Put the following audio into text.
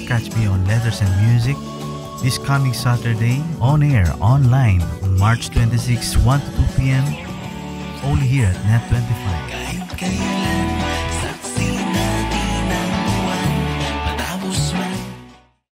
catch me on Letters and Music this coming Saturday on air online on March 26, 1 to 2 p.m. only here at Net 25.